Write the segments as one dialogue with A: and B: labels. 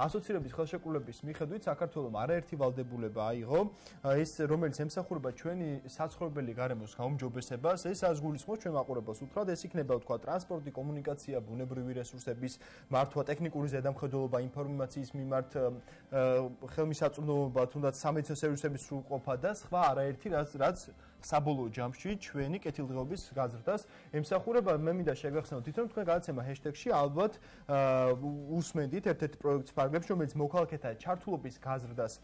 A: ასოცირების ხელშეკრულების მიხედვით საქართველოს არაერთი ვალდებულება აიღო, ეს რომელიც ემსახურება ჩვენი საცხოვრებელი გარემოს გაუმჯობესებას, ეს ასგულისხმობს ჩვენ მაყურებელს უთხრათ, ეს იქნება თქვა ტრანსპორტი, კომუნიკაცია, ბუნებრივი რესურსების მართვა, ტექნიკური ზედამხედველობა, ინფორმაციის მიმართ ხელმისაწვდომობა, თუნდაც სამედიცინო სერვისების სრულყოფა და სხვა არაერთი რაც რაც საბოლოო ჯამში ჩვენი კეთილდღეობის გაზრდას. ემსახურება მე მინდა შეგახსენოთ თვითონ თქვენ გადაცემა ჰეშტეგში ალბათ უსმენდით ერთ-ერთ პროექტს ფარგლებს რომელიც მოქალაქეთა ჩართულობის გაზრდას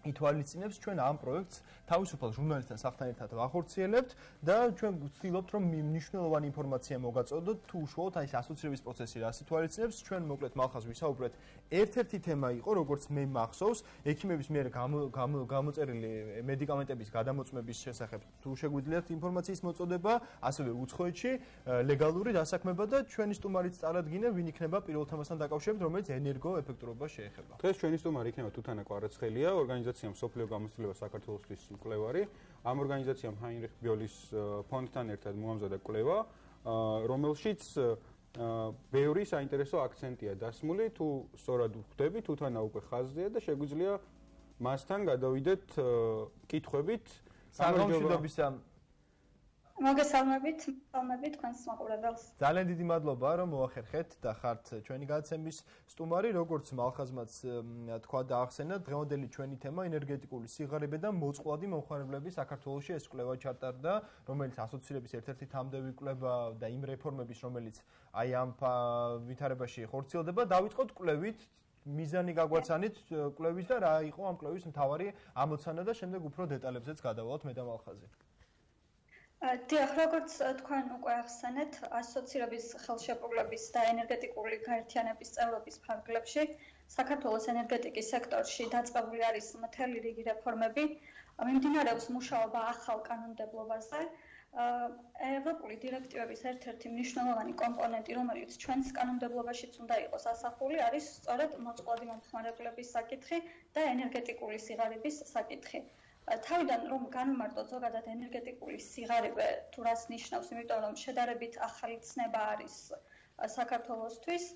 A: ითვალისწინებს ჩვენ ამ პროექტს თავისუფალ ჟურნალისტთან საფთან ერთად ვახორციელებთ და ჩვენ ვცდილობთ რომ მნიშვნელოვანი ინფორმაცია მოგაწოდოთ თუ უშუალოდ აი ეს ასოცირების პროცესი რას ითვალისწინებს ჩვენ მოკლედ მალხას ვისაუბრეთ. ერთ-ერთი თემა იყო როგორც მე მახსოვს ექიმების მიერ გამოწერილი მედიკამენტების გადამოწმების შესახებ თუ შეგვიძლიათ ინფორმაციის მოწოდება ასევე უცხოეთში ლეგალური დასაქმება და ჩვენი სტუმარიც წარადგინა ვინ იქნება პირველ თემასთან დაკავშირებით რომელიც ენერგოეფექტურობას შეეხება.
B: დღეს ჩვენი სტუმარი იქნება თუთანა კვარაცხელია ორგანიზაცია ორგანიზაციამ სოფლიო გამოცდილება საქართველოსთვის მკვლევარი. ამ ორგანიზაციამ ჰაინრიხ ბიოლის ფონდთან ერთად მოამზადა კვლევა, რომელშიც ბევრი საინტერესო აქცენტია დასმული, თუ სწორად ვხვდები, თუთანა უკვე ხაზზეა და შეგვიძლია მასთან გადავიდეთ კითხვებით.
A: სამშვიდობისა
C: მოგესალმებით, მოგესალმებით თქვენს მაყურებელს.
A: ძალიან დიდი მადლობა, რომ მოახერხეთ და ხართ ჩვენი გადაცემის სტუმარი, როგორც მალხაზმაც თქვა და ახსენა, დღევანდელი ჩვენი თემა ენერგეტიკული სიღარიბე და მოწყვლადი მომხმარებლების საქართველოსში ეს კვლევა ჩატარდა, რომელიც ასოცირების ერთ-ერთი თამდევი კვლევა და იმ რეფორმების, რომელიც აი ამ ვითარებაში ხორციელდება, დავიწყოთ კვლევით მიზანი გაგვაცანით კვლევის და რა იყო ამ კვლევის მთავარი ამოცანა და შემდეგ უფრო დეტალებზეც გადავალთ მე და მალხაზი.
C: დიახ, როგორც თქვენ უკვე ახსენეთ, ასოცირების ხელშეკრულების და ენერგეტიკული გაერთიანების წევრობის ფარგლებში საქართველოს ენერგეტიკის სექტორში დაწყებული არის მთელი რიგი რეფორმები. მიმდინარეობს მუშაობა ახალ კანონმდებლობაზე. ევროპული დირექტივების ერთ-ერთი მნიშვნელოვანი კომპონენტი, რომელიც ჩვენს კანონმდებლობაშიც უნდა იყოს ასახული, არის სწორედ მოწყვლადი მომხმარებლების საკითხი და ენერგეტიკული სიღარიბის საკითხი. თავიდან რომ განმარტოთ ზოგადად ენერგეტიკული სიღარიბე თუ რას ნიშნავს, იმიტომ რომ შედარებით ახალი ცნება არის საქართველოსთვის,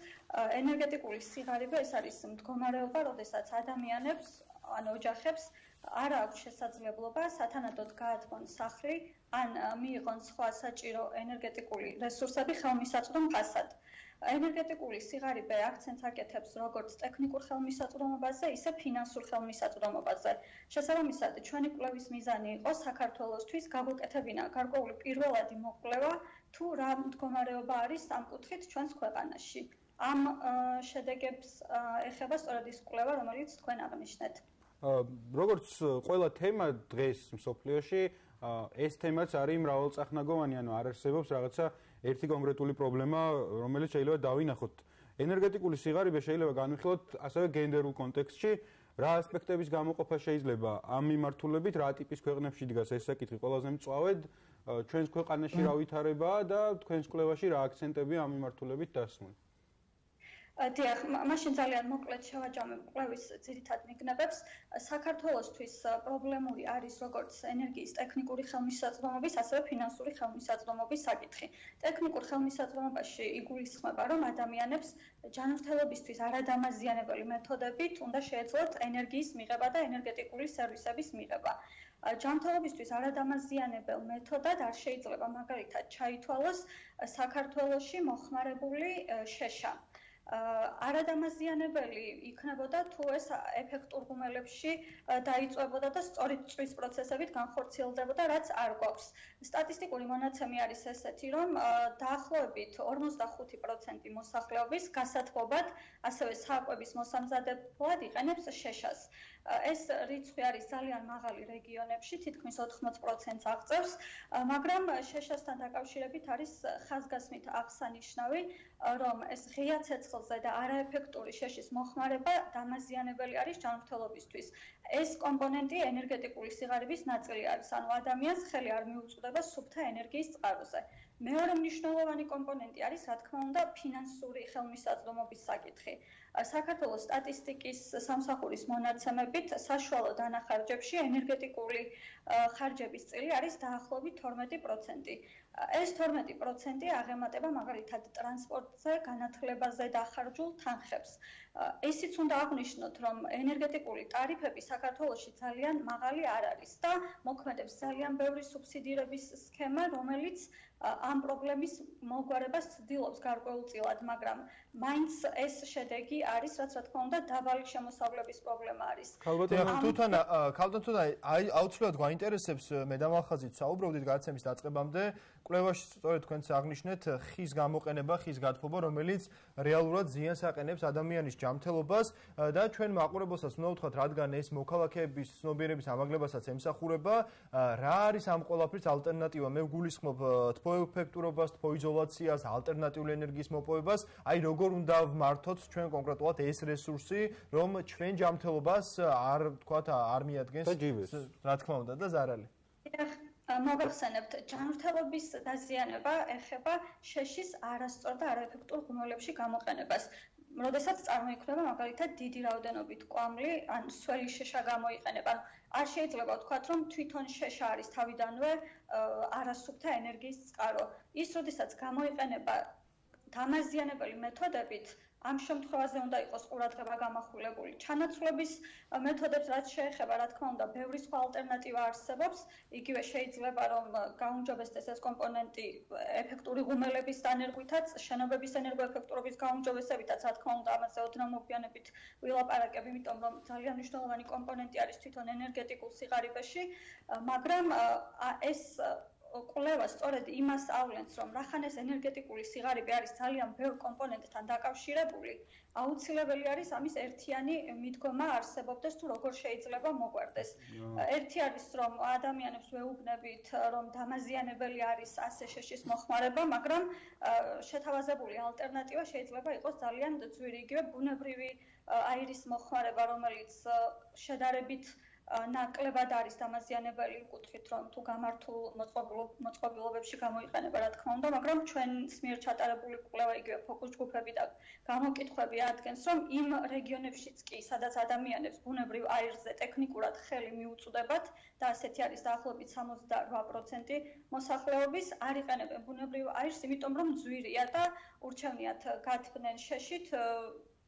C: ენერგეტიკული სიღარიბე ეს არის მდგომარეობა, როდესაც ადამიანებს ან ოჯახებს არ აქვს შესაძლებლობა სათანადოდ გაათმონ სახლი ან მიიღონ სხვა საჭირო ენერგეტიკული რესურსები ხელმისაწვდომ ფასად. ენერგეტიკული სიღარიბე აქცენტს აკეთებს როგორც ტექნიკურ ხელმისაწვდომობაზე, ისე ფინანსურ ხელმისაწვდომობაზე. შესაბამისად, ჩვენი კვლევის მიზანი იყო საქართველოსთვის გაგვეკეთებინა გარკვეული პირველადი მოკვლევა, თუ რა მდგომარეობა არის ამ კუთხით ჩვენს ქვეყანაში. ამ შედეგებს ეხება სწორედ ის კვლევა, რომელიც თქვენ აღნიშნეთ.
B: როგორც ყველა თემა დღეს მსოფლიოში, ეს თემაც არის მრავალწახნაგოვანი, ანუ არ არსებობს რაღაცა ერთი კონკრეტული პრობლემა, რომელიც შეიძლება დავინახოთ. ენერგეტიკული სიღარიბე შეიძლება განვიხილოთ ასევე გენდერულ კონტექსტში, რა ასპექტების გამოყოფა შეიძლება ამ მიმართულებით, რა ტიპის ქვეყნებში დგას ეს საკითხი ყველაზე მწვავედ, ჩვენს ქვეყანაში რა ვითარებაა და თქვენს კვლევაში რა აქცენტები ამ მიმართულებით დასმული.
C: დიახ, მაშინ ძალიან მოკლედ შევაჯამებ კვლევის ძირითად მიგნებებს. საქართველოსთვის პრობლემური არის როგორც ენერგიის ტექნიკური ხელმისაწვდომობის, ასევე ფინანსური ხელმისაწვდომობის საკითხი. ტექნიკურ ხელმისაწვდომობაში იგულისხმება, რომ ადამიანებს ჯანმრთელობისთვის არადამაზიანებელი მეთოდებით უნდა შეეძლოთ ენერგიის მიღება და ენერგეტიკული სერვისების მიღება. ჯანმრთელობისთვის არადამაზიანებელ მეთოდად არ შეიძლება მაგალითად ჩაითვალოს საქართველოსში მოხმარებული შეშა. არადამაზიანებელი იქნებოდა თუ ეს ეფექტურ ღუმელებში დაიწვებოდა და სწორედ წვის პროცესებით განხორციელდებოდა, რაც არ გვაქვს. სტატისტიკური მონაცემი არის ესეთი, რომ დაახლოებით 55% მოსახლეობის გასათბობად, ასევე საკვების მოსამზადებლად იყენებს შეშას. ეს რიცხვი არის ძალიან მაღალი რეგიონებში, თითქმის 80%-ს აღწევს, მაგრამ შეშასთან დაკავშირებით არის ხაზგასმით აღსანიშნავი, რომ ეს ღია ცეცხლზე და არაეფექტური შეშის მოხმარება დამაზიანებელი არის ჯანმრთელობისთვის. ეს კომპონენტი ენერგეტიკული სიღარიბის ნაწილი არის, ანუ ადამიანს ხელი არ მიუწვდება სუფთა ენერგიის წყაროზე. მეორე მნიშვნელოვანი კომპონენტი არის, რა თქმა უნდა, ფინანსური ხელმისაწვდომობის საკითხი. საქართველოს სტატისტიკის სამსახურის მონაცემებით საშუალო დანახარჯებში ენერგეტიკული ხარჯების წილი არის დაახლოებით 12%. ეს 12% აღემატება მაგალითად ტრანსპორტზე, განათლებაზე დახარჯულ თანხებს. ესიც უნდა აღნიშნოთ, რომ ენერგეტიკული ტარიფები საქართველოში ძალიან მაღალი არ არის და მოქმედებს ძალიან ბევრი სუბსიდირების სქემა, რომელიც ამ პრობლემის მოგვარებას ცდილობს გარკვეულწილად, მაგრამ მაინც ეს შედეგი არის, რაც რა თქმა უნდა, დაბალი შემოსავლების პრობლემა არის.
A: ქალბატონო, თუთან ქალბატონო, აი აუცილებლად გვაინტერესებს მე დამახაზით საუბრობდით გაცემის დაწყებამდე, კვლევაში სწორედ თქვენც აღნიშნეთ ხის გამოყენება, ხის გათბობა, რომელიც რეალურად ზიანს აყენებს ადამიანის ჯანმრთელობას და ჩვენ მაყურებელსაც უნდა ვთქვათ, რადგან ეს მოქალაქეების ცნობიერების ამაღლებასაც ემსახურება, რა არის ამ ყოლაფრის ალტერნატივა? მე ვგულისხმობ თბოეფექტურობას, თბოიზოლაციას, ალტერნატიული ენერგიის მოპოვებას, აი როგორ უნდა ვმართოთ ჩვენ კონკრეტულად ეს რესურსი, რომ ჩვენ ჯანმრთელობას არ ვთქვათ, არ მიადგენს რა თქმა უნდა და ზარალი.
C: მოგახსენებთ, ჯანმრთელობის დაზიანება ეხება შეშის არასწორ და არაეფექტურ ღუმელებში გამოყენებას. როდესაც წარმოიქმნება მაგალითად დიდი რაოდენობით კვამლი, ან სველი შეშა გამოიყენება. არ შეიძლება ვთქვათ, რომ თვითონ შეშა არის თავიდანვე არასუფთა ენერგიის წყარო. ის როდესაც გამოიყენება დამაზიანებელი მეთოდებით, ამ შემთხვევაზე უნდა იყოს ყურადღება გამახვილებული. ჩანაცვლების მეთოდებს რაც შეეხება, რა თქმა უნდა, ბევრი სხვა ალტერნატივა არსებობს. იგივე შეიძლება რომ გაუმჯობესდეს ეს კომპონენტი ეფექტური ღუმელების დანერგვითაც, შენობების ენერგოეფექტურობის გაუმჯობესებითაც, რა თქმა უნდა, ამაზე ოდნავ მოგვიანებით ვილაპარაკებ, იმიტომ რომ ძალიან მნიშვნელოვანი კომპონენტი არის თვითონ ენერგეტიკულ სიღარიბეში, მაგრამ ეს კვლევა სწორედ იმას ავლენს, რომ რახანეს ენერგეტიკული სიღარიბე არის ძალიან ბევრ კომპონენტთან დაკავშირებული, აუცილებელი არის ამის ერთიანი მიდგომა არსებობდეს თუ როგორ შეიძლება მოგვარდეს. ერთი არის, რომ ადამიანებს ვეუბნებით, რომ დამაზიანებელი არის ასე შეშის მოხმარება, მაგრამ შეთავაზებული ალტერნატივა შეიძლება იყოს ძალიან ძვირი, იგივე ბუნებრივი აირის მოხმარება, რომელიც შედარებით ნაკლებად არის დამაზიანებელი კუთხით, რომ თუ გამართულ მოწყობილობებში გამოიყენება, რა თქმა უნდა, მაგრამ ჩვენს მიერ ჩატარებული კვლევა იგივე ფოკუს ჯგუფები და გამოკითხვები ადგენს, რომ იმ რეგიონებშიც კი, სადაც ადამიანებს ბუნებრივ აირზე ტექნიკურად ხელი მიუწვდებათ და ასეთი არის დაახლოებით 68% მოსახლეობის, არ იყენებენ ბუნებრივ აირს, იმიტომ რომ ძვირია და ურჩევნიათ გათბნენ შეშით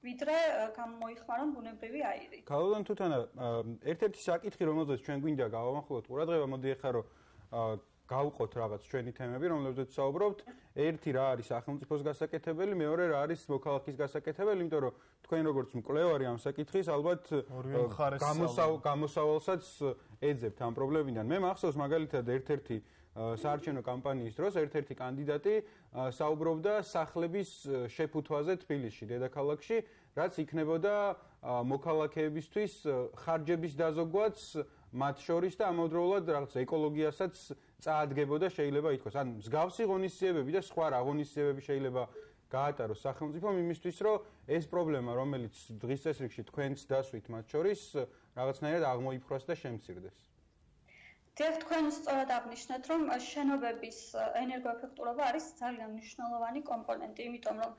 C: ვიდრე გამოიხმარონ ბუნებრივი აირი.
B: ქალოდან თუთანა ერთ-ერთი საკითხი რომელზეც ჩვენ გვინდა გავამახვილოთ ყურადღება მოდი ახლა რომ გავყოთ რაღაც ჩვენი თემები რომლებზეც საუბრობთ. ერთი რა არის სახელმწიფოს გასაკეთებელი, მეორე რა არის მოქალაქის გასაკეთებელი, იმიტომ რომ თქვენ როგორც მკვლევარი ამ საკითხის ალბათ გამოსავალსაც ეძებთ ამ პრობლემიდან. მე მახსოვს მაგალითად ერთ-ერთი საარჩევნო კამპანიის დროს ერთ-ერთი კანდიდატი საუბრობდა სახლების შეფუთვაზე თბილისში, დედაქალაქში, რაც იქნებოდა მოქალაქეებისთვის ხარჯების დაზოგვაც მათ შორის და ამავდროულად რაღაც ეკოლოგიასაც წაადგებოდა შეიძლება ითქვას. ან მსგავსი ღონისძიებები და სხვააღონისძიებები შეიძლება გაატაროს სახელმწიფომ იმისთვის, რომ ეს პრობლემა, რომელიც დღის წესრიგში თქვენც დასვით მათ შორის, რაღაცნაირად აღმოიფხვრას და შემცირდეს.
C: დიახ, თქვენ სწორად აღნიშნეთ, რომ შენობების ენერგოეფექტურობა არის ძალიან მნიშვნელოვანი კომპონენტი, იმიტომ რომ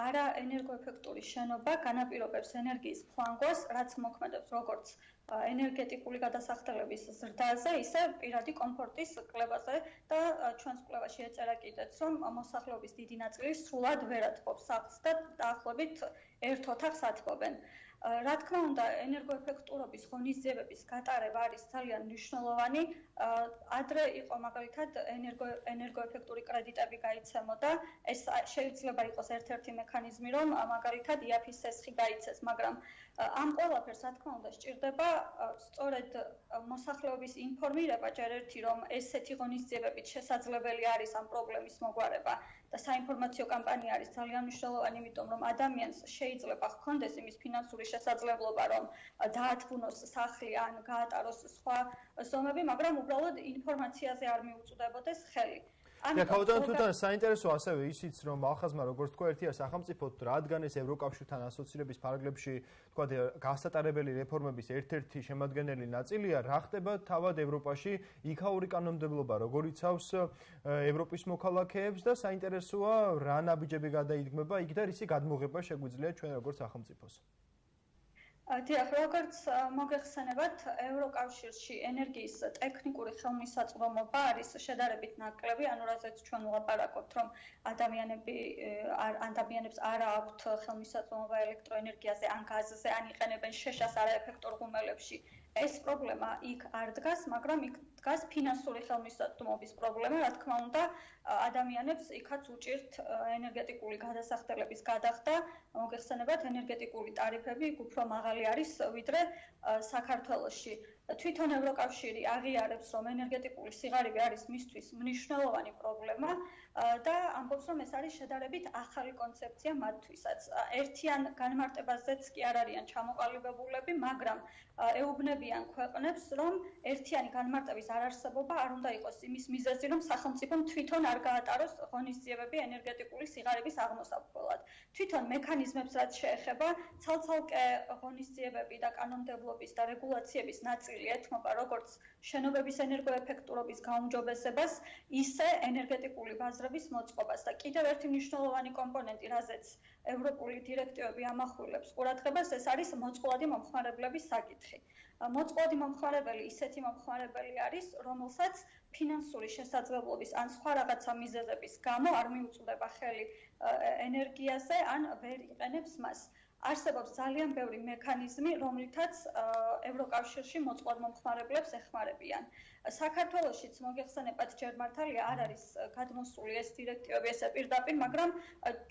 C: არა ენერგოეფექტური შენობა განაპირობებს ენერგიის ფლანგოს, რაც მოქმედებს როგორც ენერგეტიკული გადასახდელების ზრდაზე, ისე პირადი კომფორტის კლებაზე და ჩვენს კლებაში ეწერა კიდეც, რომ მოსახლეობის დიდი ნაწილი სრულად ვერ ათბობს სახლს და დაახლოებით ერთ ოთახს ათბობენ. რა თქმა უნდა, ენერგოეფექტურობის ღონისძიებების გატარება არის ძალიან მნიშვნელოვანი. ადრე იყო მაგალითად ენერგო ენერგოეფექტური კრედიტები გაიცემოდა. ეს შეიძლება იყოს ერთ-ერთი მექანიზმი, რომ მაგალითად IAF-ის სესხი გაიცეს, მაგრამ ამ ყველაფერს რა თქმა უნდა სჭირდება სწორედ მოსახლეობის ინფორმირება ჯერ ერთი, რომ ესეთი ღონისძიებებით შესაძლებელი არის ამ პრობლემის მოგვარება. და საინფორმაციო კამპანია არის ძალიან მნიშვნელოვანი, იმიტომ რომ ადამიანს შეიძლება ჰქონდეს იმის ფინანსური შესაძლებლობა, რომ დაათბუნოს სახლი ან გაატაროს სხვა ზომები, მაგრამ უბრალოდ ინფორმაციაზე არ მიუწვდებოდეს ხელი.
A: და ქაუდან თუთან საინტერესო ასევე ისიც რომ ახაზმა როგორც თქვა ერთია სახელმწიფო რადგან ეს ევროკავშირთან ასოცირების ფარგლებში თქვა გასატარებელი რეფორმების ერთ-ერთი შემადგენელი ნაწილია რა ხდება თავად ევროპაში? იქაური კანონმდებლობა როგორ იცავს ევროპის მოქალაქეებს და საინტერესოა რა ნაბიჯები გადაიდგმება? იქ და რისი გადმოღება შეგვიძლია ჩვენ როგორც სახელმწიფოს
C: დიახ, როგორც მოგეხსენებათ, ევროკავშირში ენერგიის ტექნიკური ხელმისაწვდომობა არის შედარებით ნაკლები, ანუ რასაც ჩვენ ვლაპარაკობთ, რომ ადამიანები ადამიანებს არ აქვთ ხელმისაწვდომობა ელექტროენერგიაზე ან გაზზე, ან იყენებენ შეშას არაეფექტურ ღუმელებში. ეს პრობლემა იქ არ დგას, მაგრამ იქ დგას ფინანსური ხელმისაწვდომობის პრობლემა, რა თქმა უნდა, ადამიანებს იქაც უჭირთ ენერგეტიკული გადასახდელების გადახდა. მოგეხსენებათ, ენერგეტიკული ტარიფები უფრო მაღალი არის ვიდრე საქართველოში. თვითონ ევროკავშირი აღიარებს, რომ ენერგეტიკული სიღარიბე არის მისთვის მნიშვნელოვანი პრობლემა და ამბობს, რომ ეს არის შედარებით ახალი კონცეფცია მათთვისაც. ერთიან განმარტებაზეც კი არ არიან ჩამოყალიბებულები, მაგრამ ეუბნებიან ქვეყნებს, რომ ერთიანი განმარტების არარსებობა არ უნდა იყოს იმის მიზეზი, რომ სახელმწიფო თვითონ არ გაატაროს ღონისძიებები ენერგეტიკული სიღარიბის აღმოსაφხვრად. თვითონ მექანიზმებს რაც შეეხება, ცალ-ცალკე ღონისძიებები და კანონმდებლობის და რეგულაციების ნაწილი ეთმობა როგორც შენობების ენერგოეფექტურობის გაუმჯობესებას, ისე ენერგეტიკული ბაზრების მოწყობას და კიდევ ერთი მნიშვნელოვანი კომპონენტი, რაზეც ევროპული დირექტივები ამახვილებს ყურადღებას, ეს არის მოწყვლადი მომხმარებლების საკითხი. მოწყვლადი მომხმარებელი ისეთი მომხმარებელი არის, რომელსაც ფინანსური შესაძლებლობის ან სხვა რაღაცა მიზეზების გამო არ მიუწვდება ხელი ენერგიაზე ან ვერ იყენებს მას. არსებობს ძალიან ბევრი მექანიზმი, რომლითაც ევროკავშირში მოწყვლად მომხმარებლებს ეხმარებიან. საქართველოსიც მოგეხსენებათ ჯერ მართალია არ არის გადმოსული ეს დირექტივები ესე პირდაპირ, მაგრამ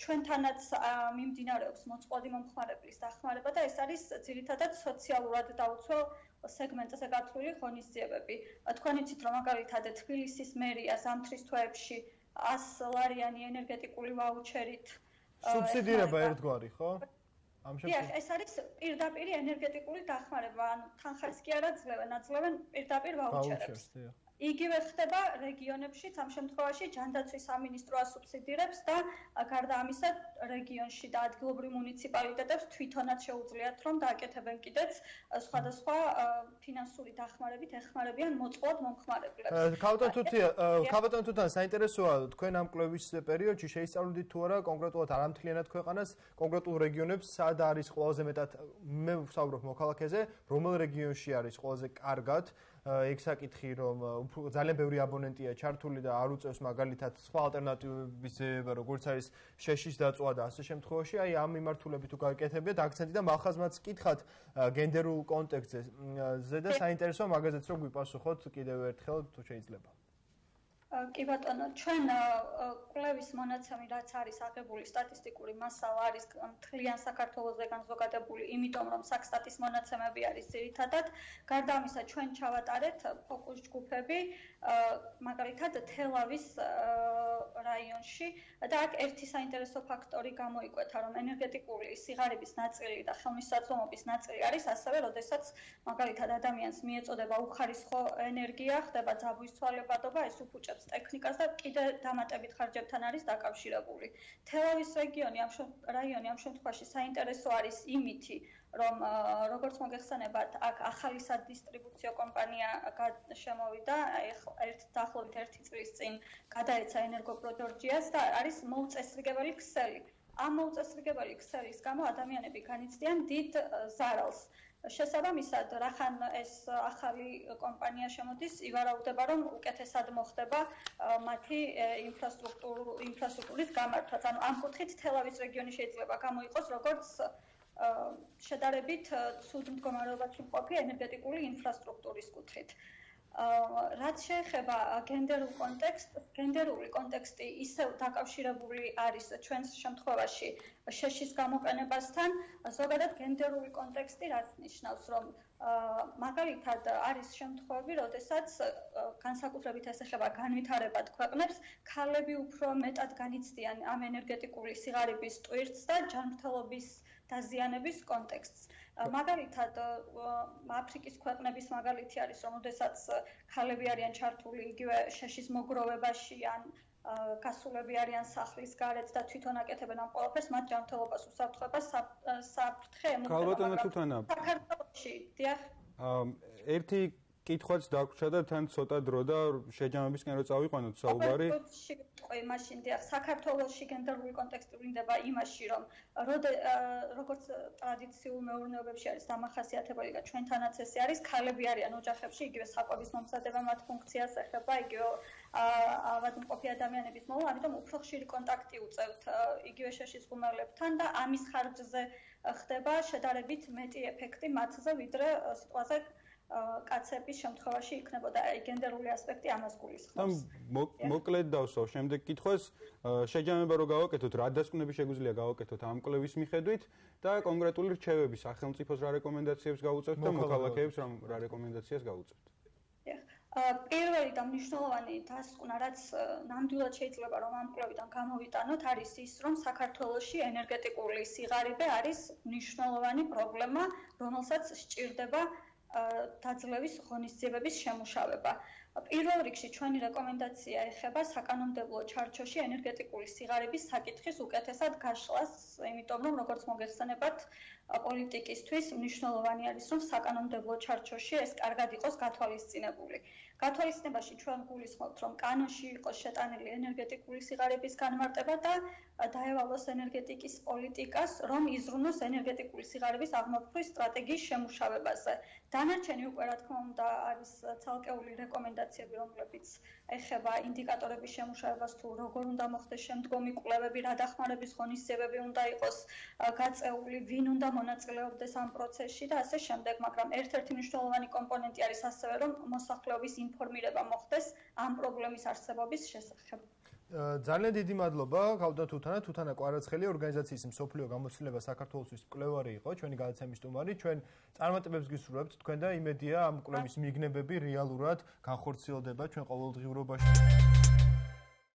C: ჩვენთანაც მიმდინარეობს მოწყვლადი მომხმარებლის დახმარება და ეს არის ძირითადად სოციალურად დაუცველ სეგმენტზე გათვლილი ღონისძიებები. თქვენ იცით რომ მაგალითად თბილისის მერია ზამთრის თვეებში 100 ლარიანი ენერგეტიკული ვაუჩერით
A: სუბსიდირება ერთგვარი, ხო?
C: ამ შემთხვევაში ეს არის პირდაპირ ენერგეტიკული დახმარება, ანუ თანხას კი არა ძლევენ, აძლევენ პირდაპირ ვაუჩერებს. იგივე ხდება რეგიონებში, ამ შემთხვევაში ჯანდაცვის სამინისტრო ასუბსიდირებს და გარდა ამისა, რეგიონში და ადგილობრივ მუნიციპალიტეტებს თვითონაც შეუძლიათ რომ დააკეთებენ კიდეც სხვადასხვა ფინანსური დახმარებით ეხმარებიან მოწყვლად მომხმარებლებს.
A: ქავტონ თუთია, ქავტონ თუთან საინტერესოა თქვენ ამ კლუბის პერიოდში? შეისწავლდით თუ არა? კონკრეტულად არამთლიანად ქვეყანას, კონკრეტულ რეგიონებს სად არის ყველაზე მეტად მე ვსაუბრობ მოქალაქეზე, რომელ რეგიონში არის ყველაზე კარგად ეგ საკითხი რომ ძალიან ბევრი აბონენტია ჩართული და არ უწევს მაგალითად სხვა ალტერნატივების როგორც არის შეშის დაწვა და ასე შემთხვევაში აი ამ მიმართულებით თუ გაიკეთებიათ აქცენტი და მახაზმაც კითხათ გენდერულ კონტექსტზე ზედა საინტერესო მაგაზეც რომ გვიპასუხოთ კიდევ ერთხელ თუ შეიძლება
C: კი ბატონო, ჩვენ კვლევის მონაცემი რაც არის აღებული სტატისტიკური მასალა არის მთლიან საქართველოსზე განზოგადებული, იმიტომ რომ საქსტატის მონაცემები არის ძირითადად. გარდა ამისა, ჩვენ ჩავატარეთ ფოკუს ჯგუფები, მაგალითად თელავის რაიონში და აქ ერთი საინტერესო ფაქტორი გამოიკვეთა, რომ ენერგეტიკული სიღარიბის ნაწილი და ხელმისაწვდომობის ნაწილი არის ასევე, როდესაც მაგალითად ადამიანს მიეწოდება უხარისხო ენერგია, ხდება ძაბვის თვალებადობა, ეს უფუჭებს ტექნიკას და კიდე დამატებით ხარჯებთან არის დაკავშირებული. თელავის რეგიონი ამ რაიონი ამ შემთხვევაში საინტერესო არის იმითი, რომ როგორც მოგეხსენებათ, აქ ახალი სადისტრიბუციო კომპანია შემოვიდა, ერთ დაახლოებით 1 წლის წინ გადაეცა ენერგოპროჯორჯიას და არის მოუწესრიგებელი ქსელი. ამ მოუწესრიგებელი ქსელის გამო ადამიანები განიცდიან დიდ ზარალს. შესაბამისად, რახან ეს ახალი კომპანია შემოდის, ივარაუდება, რომ უკეთესად მოხდება მათი ინფრასტრუქტურის გამართვა. ანუ ამ კუთხით თელავის რეგიონი შეიძლება გამოიყოს როგორც შედარებით ცუდ მდგომარეობაში მყოფი ენერგეტიკული ინფრასტრუქტურის კუთხით. რაც შეეხება გენდერულ კონტექსტს, გენდერული კონტექსტი ისევ დაკავშირებული არის ჩვენს შემთხვევაში შეშის გამოყენებასთან, ზოგადად გენდერული კონტექსტი რაც ნიშნავს, რომ მაგალითად არის შემთხვევები, როდესაც განსაკუთრებით ეს ეხება განვითარებად ქვეყნებს, ქალები უფრო მეტად განიცდიან ამ ენერგეტიკული სიღარიბის ტვირთს და ჯანმრთელობის დაზიანების კონტექსტს. მაგალითად, აფრიკის ქვეყნების მაგალითი არის, რომ ოდესაც ქალები არიან ჩართული იგივე შეშის მოგროვებაში ან გასულები არიან სახლის გარეთ და თვითონ აკეთებენ ამ ყველაფერს, მათ ჯანმრთელობას უსაფრთხოება საფრთხე ემუქრება.
B: ქალბატონო თვითონა.
C: საქართველოში, დიახ.
B: ერთი კითხვაც დაგვრჩა და თან ცოტა დრო და შეჯამებისკენ რო წავიყვანოთ საუბარი.
C: ყოი მაშინ დიახ საქართველოსში გენდერული კონტექსტი ვრინდება იმაში რომ როგორც ტრადიციულ მეურნეობებში არის დამახასიათებელი და ჩვენთანაც ესე არის ქალები არიან ოჯახებში იგივე საკვების მომზადება მათ ფუნქციას ეხება იგივე ავადმყოფი ადამიანების მოვა ამიტომ უფრო ხშირი კონტაქტი უწევთ იგივე შეშის ღუმელებთან და ამის ხარჯზე ხდება შედარებით მეტი ეფექტი მათზე ვიდრე სიტყვაზე კაცების შემთხვევაში იქნებოდა გენდერული ასპექტი ამას გულისხმობს.
B: და მოკლედ დავსვავ შემდეგ კითხვას, შეჯამება რო გავაკეთოთ, რა დასკვნები შეგვიძლია გავაკეთოთ ამ კლევის მიხედვით და კონკრეტული რჩევები სახელმწიფოს რა რეკომენდაციებს გაუწევთ და მოქალაქეებს რა რეკომენდაციას გაუწევთ.
C: პირველი და მნიშვნელოვანი დასკვნა, რაც ნამდვილად შეიძლება რომ ამ კლუბიდან გამოვიტანოთ, არის ის, რომ საქართველოსში ენერგეტიკული სიღარიბე არის მნიშვნელოვანი პრობლემა, რომელსაც სჭირდება დაძლევის ღონისძიებების შემუშავება. პირველ რიგში ჩვენი რეკომენდაცია ეხება საკანონმდებლო ჩარჩოში ენერგეტიკული სიღარიბის საკითხის უკეთესად გაშლას, იმიტომ რომ როგორც მოგეხსენებათ, პოლიტიკისთვის მნიშვნელოვანი არის რომ საკანონმდებლო ჩარჩოში ეს კარგად იყოს გათვალისწინებული. გათვალისწინებაში ჩვენ გულისხმობთ რომ კანონში იყოს შეტანილი ენერგეტიკული სიღარიბის განმარტება და დაევალოს ენერგეტიკის პოლიტიკას რომ იზრუნოს ენერგეტიკული სიღარიბის აღმოფხვის სტრატეგიის შემუშავებაზე. დანარჩენი უკვე რა თქმა უნდა არის ცალკეული რეკომენდაციები რომლებიც ეხება ინდიკატორების შემუშავებას თუ როგორ უნდა მოხდეს შემდგომი კვლევები, რა დახმარების ღონისძიებები უნდა იყოს გაწეული, ვინ უნდა მონაწილეობდეს ამ პროცესში და ასე შემდეგ, მაგრამ ერთ-ერთი მნიშვნელოვანი კომპონენტი არის ასევე რომ მოსახლეობის ინფორმირება მოხდეს ამ პრობლემის არსებობის შესახებ.
A: ძალიან დიდი მადლობა გავდა თუთანა. თუთანა კვარაცხელი ორგანიზაციის მსოფლიო გამოცდილება საქართველოსთვის კვლევარი იყო. ჩვენი გადაცემის სტუმარი ჩვენ წარმატებებს გისურვებთ. თქვენ და იმედია ამ კვლევის მიგნებები რეალურად განხორციელდება ჩვენ ყოველდღიურობაში